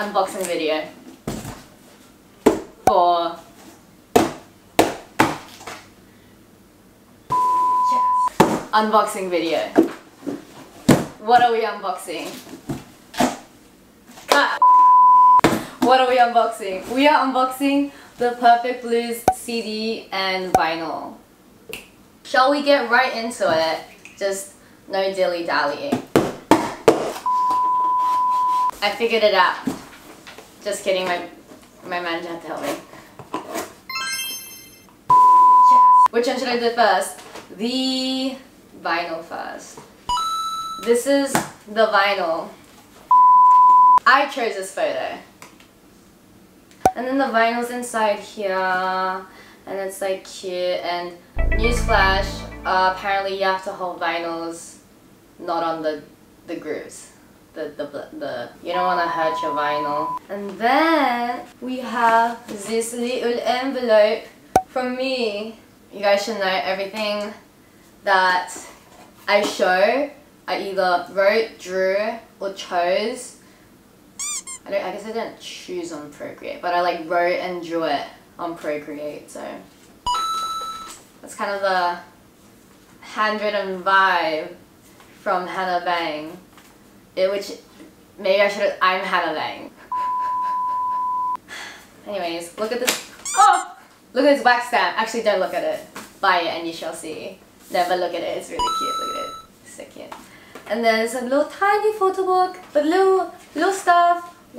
unboxing video for unboxing video. What are we unboxing? What are we unboxing? We are unboxing the Perfect Blues CD and vinyl. Shall we get right into it? Just no dilly dallying. I figured it out. Just kidding, my my manager had to help me. Which one should I do first? The vinyl first. This is the vinyl. I chose this photo. And then the vinyl's inside here. And it's like cute. And newsflash, uh, apparently you have to hold vinyls not on the, the grooves. The, the, the, you don't want to hurt your vinyl. And then we have this little envelope from me. You guys should know everything that I show, I either wrote, drew, or chose. I, don't, I guess I didn't choose on Procreate, but I like wrote and drew it on Procreate, so that's kind of the handwritten vibe from Hannah Bahng, it, which maybe I should have. I'm Hannah Lang. Anyways, look at this. Oh! Look at this wax stamp. Actually, don't look at it. Buy it and you shall see. Never look at it. It's really cute. Look at it. so cute. And then there's a little tiny photo book, but little little stuff.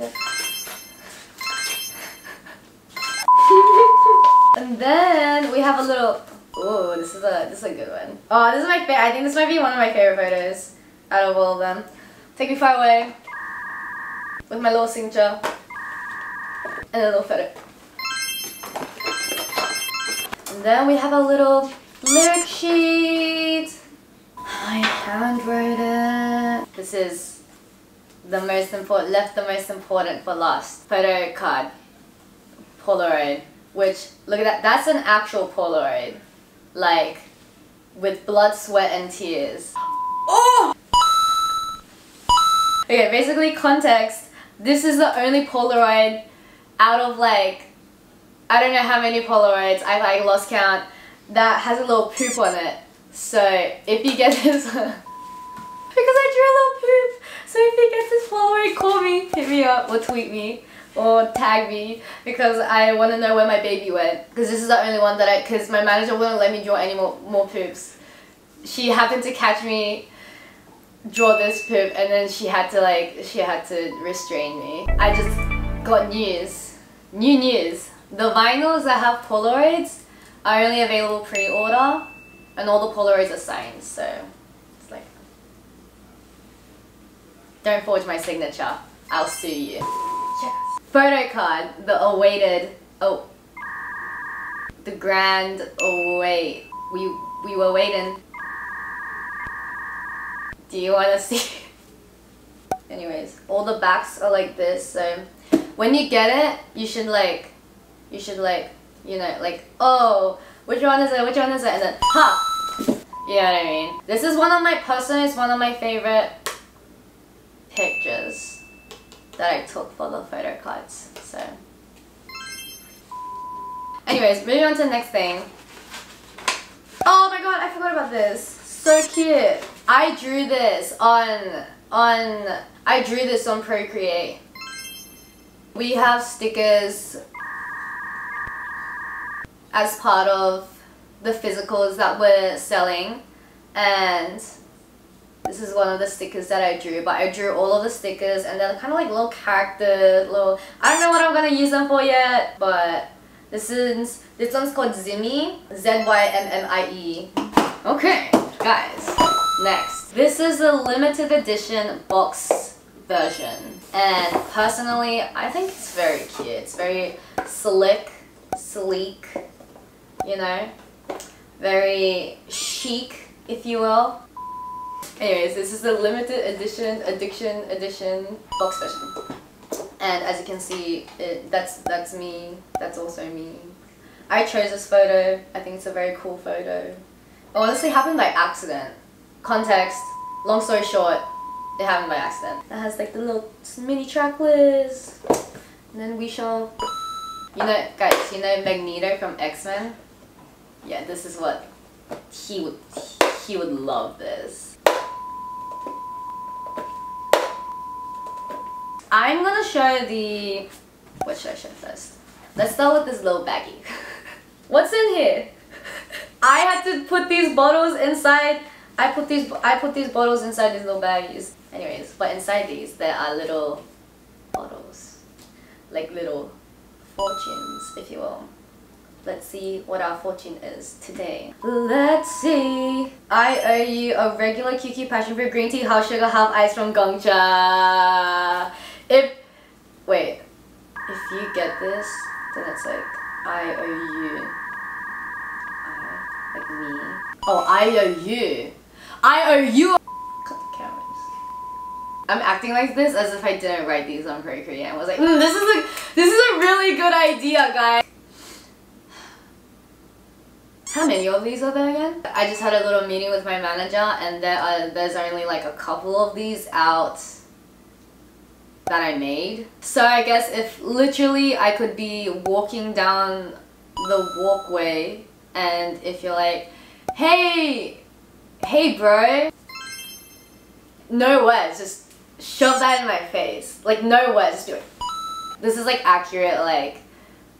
and then we have a little. Oh, this is a this is a good one. Oh, this is my favorite. I think this might be one of my favorite photos out of all of them. Take me far away with my little signature and a little photo. And then we have a little lyric sheet. I handwrote it. This is the most important, left the most important for last. Photo card. Polaroid. Which, look at that, that's an actual Polaroid. Like, with blood, sweat, and tears. Oh! Okay, basically context. This is the only Polaroid out of like, I don't know how many Polaroids, I like lost count, that has a little poop on it. So if you get this, because I drew a little poop. So if you get this Polaroid, call me, hit me up, or tweet me, or tag me, because I want to know where my baby went. Because this is the only one that I, because my manager wouldn't let me draw any more, more poops. She happened to catch me draw this poop and then she had to like, she had to restrain me. I just got news, new news. The vinyls that have Polaroids are only available pre-order and all the Polaroids are signed, so it's like, don't forge my signature, I'll sue you. Yes. Photo card, the awaited, oh, the grand await. We, we were waiting. Do you want to see? Anyways, all the backs are like this, so when you get it, you should like, you should like, you know, like, oh, which one is it, which one is it, and then, ha! You know what I mean? This is one of my, personally, it's one of my favorite pictures that I took for the photo cards, so. Anyways, moving on to the next thing. Oh my god, I forgot about this. So cute. I drew this on, on, I drew this on Procreate. We have stickers as part of the physicals that we're selling and this is one of the stickers that I drew but I drew all of the stickers and they're kind of like little character little I don't know what I'm gonna use them for yet but this is this one's called Zymmie Z-Y-M-M-I-E okay guys next this is a limited edition box version and personally I think it's very cute it's very slick sleek you know, very chic, if you will. Anyways, this is the limited edition, addiction edition box version. And as you can see, it, that's, that's me, that's also me. I chose this photo, I think it's a very cool photo. It honestly happened by accident. Context, long story short, It happened by accident. That has like the little mini track list. And then we shall, you know, guys, you know Magneto from X-Men? Yeah, this is what he would, he would love this. I'm gonna show the, what should I show first? Let's start with this little baggie. What's in here? I had to put these bottles inside. I put these I put these bottles inside these little baggies. Anyways, but inside these there are little bottles. Like little fortunes, if you will. Let's see what our fortune is today. Let's see. I owe you a regular QQ passion fruit green tea, half sugar, half ice from Gong Cha. If, wait, if you get this, then it's like, I owe you. I, like me. Oh, I owe you. I owe you. Cut the cameras. I'm acting like this as if I didn't write these on Procreate and was like, mm, this is a, this is a really good idea, guys. How many of these are there again? I just had a little meeting with my manager and there are, there's only like a couple of these out that I made. So I guess if literally I could be walking down the walkway and if you're like, hey, hey bro, no words, just shove that in my face. Like no words, just do it. This is like accurate like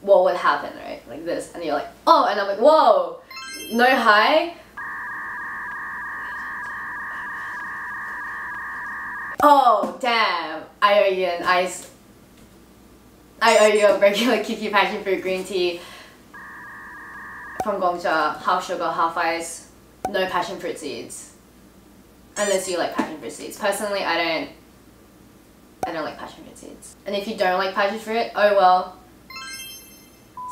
what would happen, right? Like this. And you're like, oh, and I'm like, whoa, no hi. Oh, damn. I owe you an ice. I owe you a regular QQ passion fruit green tea from Gong Cha, half sugar, half ice, no passion fruit seeds. Unless you like passion fruit seeds. Personally, I don't I don't like passion fruit seeds. And if you don't like passion fruit, oh well.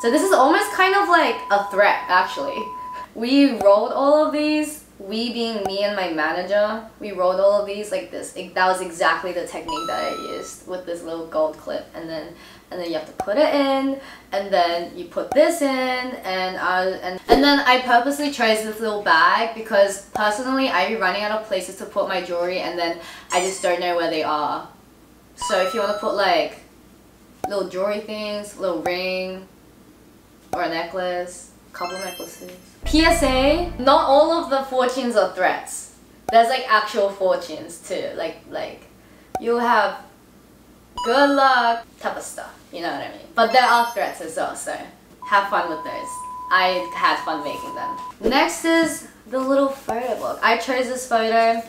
So this is almost kind of like a threat, actually. We rolled all of these we being me and my manager, we wrote all of these like this. It, that was exactly the technique that I used with this little gold clip and then and then you have to put it in and then you put this in and I, and, and then I purposely chose this little bag because personally I be running out of places to put my jewelry and then I just don't know where they are. So if you want to put like little jewelry things, little ring or a necklace, couple necklaces PSA, not all of the fortunes are threats. There's like actual fortunes too. Like like you'll have good luck type of stuff. You know what I mean? But there are threats as well, so have fun with those. I had fun making them. Next is the little photo book. I chose this photo.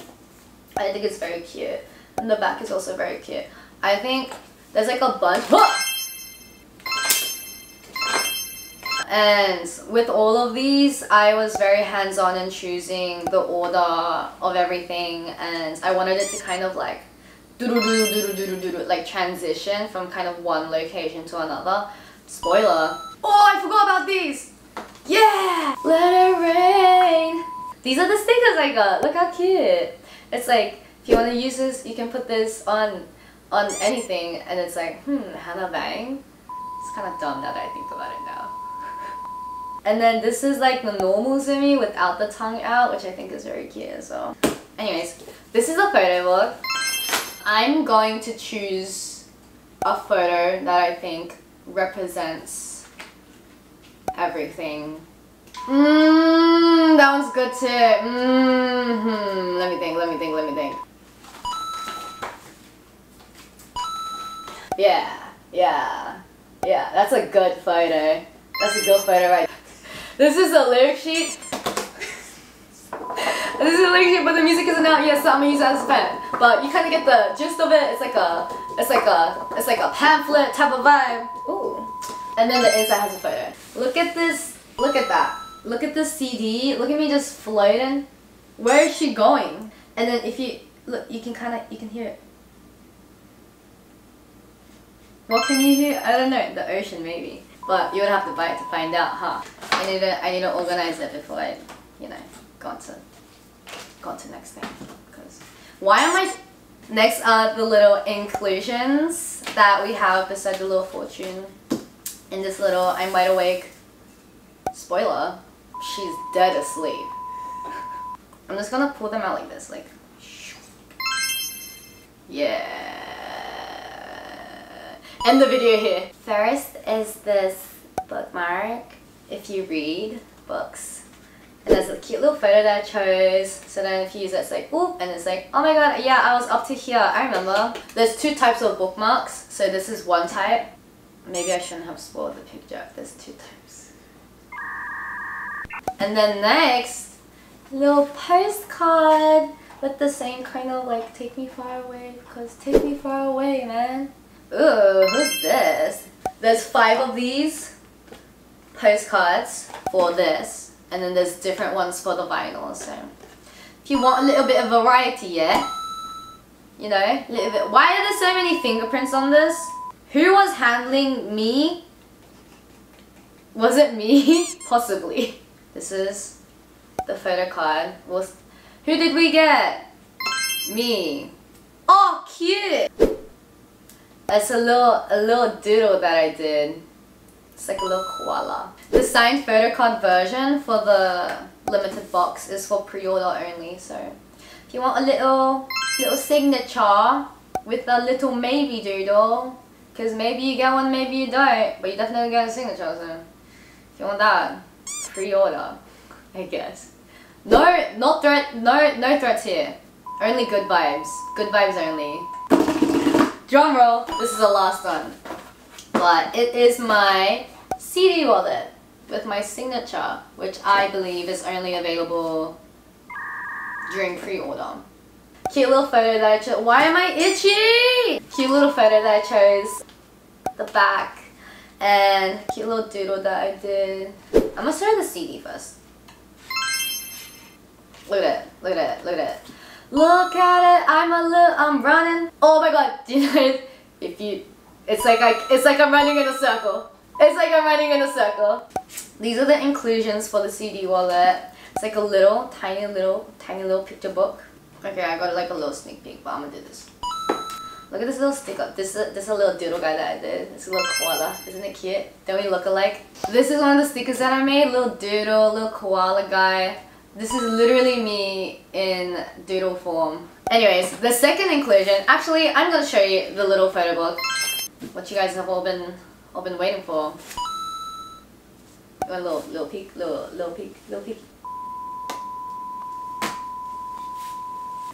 I think it's very cute. And the back is also very cute. I think there's like a bunch. And with all of these, I was very hands-on in choosing the order of everything and I wanted it to kind of like like transition from kind of one location to another. Spoiler. Oh, I forgot about these! Yeah! Let it rain! These are the stickers I got. Look how cute. It's like, if you want to use this, you can put this on on anything and it's like, hmm, Hannah Bahng. It's kind of dumb that I think about it now. And then this is like the normal Zymmie without the tongue out, which I think is very cute as well. Anyways, this is a photo book. I'm going to choose a photo that I think represents everything. Mmm, that one's good too. Mmm, -hmm. let me think, let me think, let me think. Yeah, yeah, yeah, that's a good photo. That's a good photo right this is a lyric sheet. this is a lyric sheet, but the music isn't out yet, so I'm gonna use it as a pen. But you kind of get the gist of it. It's like a, it's like a, it's like a pamphlet type of vibe. Ooh. And then the inside has a photo. Look at this. Look at that. Look at this CD. Look at me just floating. Where is she going? And then if you look, you can kind of you can hear it. What can you hear? I don't know. The ocean maybe. But you would have to buy it to find out, huh? I need to I need to organize it before I, you know, go on to go on to next thing. Because why am I next are the little inclusions that we have beside the little fortune in this little I'm wide awake spoiler she's dead asleep I'm just gonna pull them out like this like Yeah. End the video here. First is this bookmark. If you read books. And there's a cute little photo that I chose. So then if you use it, it's like, oop, and it's like, oh my god, yeah, I was up to here. I remember. There's two types of bookmarks. So this is one type. Maybe I shouldn't have spoiled the picture. There's two types. And then next, little postcard with the same kind of like take me far away because take me far away man ooh who's this? There's five of these postcards for this and then there's different ones for the vinyl so if you want a little bit of variety yeah? You know a little bit why are there so many fingerprints on this? Who was handling me? Was it me? Possibly. This is the photo card. Who did we get? Me. Oh, cute! It's a little, a little doodle that I did. It's like a little koala. The signed photo card version for the limited box is for pre-order only, so if you want a little, little signature with a little maybe doodle, because maybe you get one, maybe you don't, but you definitely get a signature, so if you want that, pre-order, I guess. No, not threat. No, no threats here. Only good vibes. Good vibes only. Drum roll. This is the last one, but it is my CD wallet with my signature, which I believe is only available during pre-order. Cute little photo that I chose. Why am I itchy? Cute little photo that I chose. The back and cute little doodle that I did. I'm gonna start the CD first. Look at it. Look at it. Look at it. Look at it. I'm a little. I'm running. Oh my god. Do you know if you? It's like I. It's like I'm running in a circle. It's like I'm running in a circle. These are the inclusions for the CD wallet. It's like a little, tiny little, tiny little picture book. Okay, I got like a little sneak peek, but I'm gonna do this. Look at this little sticker. This is, this is a little doodle guy that I did. It's a little koala. Isn't it cute? Don't we look alike? This is one of the stickers that I made. Little doodle, little koala guy. This is literally me in doodle form. Anyways, the second inclusion, actually I'm gonna show you the little photo book. What you guys have all been all been waiting for. A little little peek, little little peek, little peek.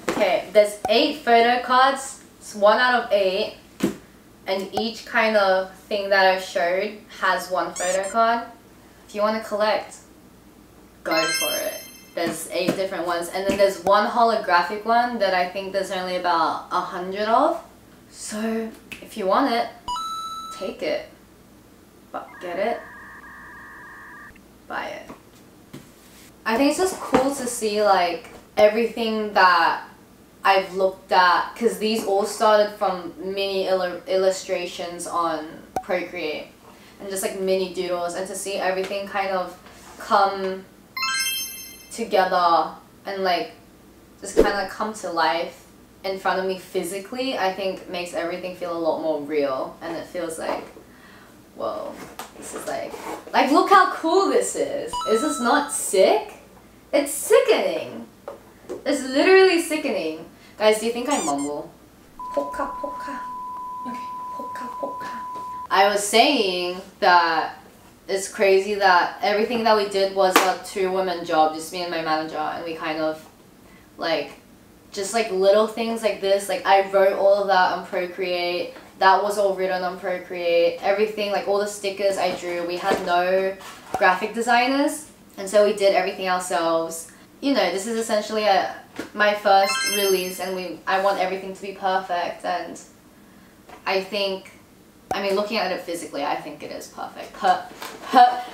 Okay, there's eight photo cards. It's one out of eight. And each kind of thing that I've showed has one photo card. If you want to collect, go for it. There's eight different ones. And then there's one holographic one that I think there's only about a hundred of. So if you want it, take it. But get it. Buy it. I think it's just cool to see like everything that I've looked at because these all started from mini il illustrations on Procreate and just like mini doodles and to see everything kind of come together and like just kind of come to life in front of me physically, I think makes everything feel a lot more real and it feels like, whoa, this is like, like look how cool this is. Is this not sick? It's sickening. It's literally sickening. Guys, do you think I mumble? Poka poka. Okay, poka poka. I was saying that it's crazy that everything that we did was a two woman job, just me and my manager, and we kind of like just like little things like this. Like I wrote all of that on Procreate. That was all written on Procreate. Everything, like all the stickers I drew, we had no graphic designers, and so we did everything ourselves. You know, this is essentially a my first release, and we I want everything to be perfect, and I think I mean, looking at it physically, I think it is perfect. Per, per,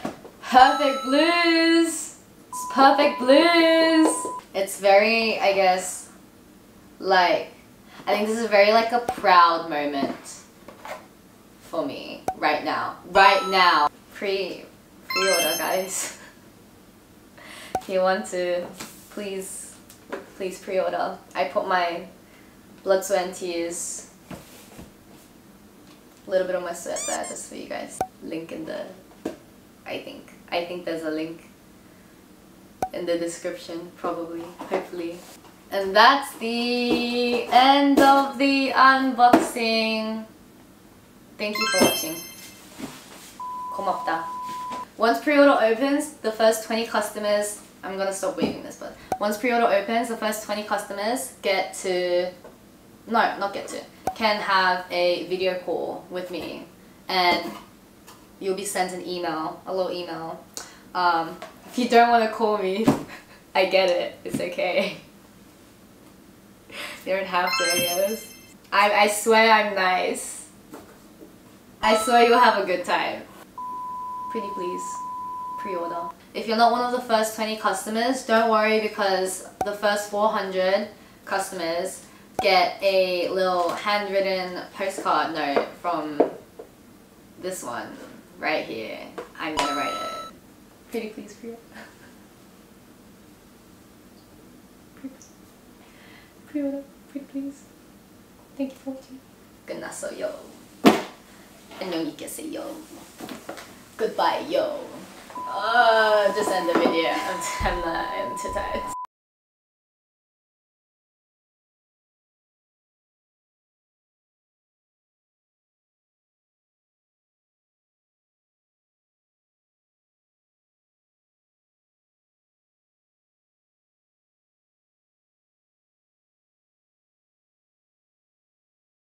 perfect blues! It's perfect blues! It's very, I guess, like, I think this is very like a proud moment for me right now. Right now. Pre, pre-order guys. if you want to, please, please pre-order. I put my blood, sweat and tears a little bit of my sweat there just for you guys. Link in the, I think. I think there's a link in the description, probably, hopefully. And that's the end of the unboxing. Thank you for watching. 고맙다. Once pre-order opens, the first 20 customers, I'm gonna stop waving this, but once pre-order opens, the first 20 customers get to, no, not get to, can have a video call with me and you'll be sent an email, a little email. Um, if you don't want to call me, I get it, it's okay. you don't have to, I guess. I, I swear I'm nice. I swear you'll have a good time. Pretty please, pre-order. If you're not one of the first 20 customers, don't worry because the first 400 customers get a little handwritten postcard note from this one right here. I'm gonna write it. Pretty please Priya. Priya, pretty please. Thank you for watching. Goodnasso yo. Annyeonghaseyo. Goodbye yo. Uh, just end the video. I'm, I'm not, I'm too tired.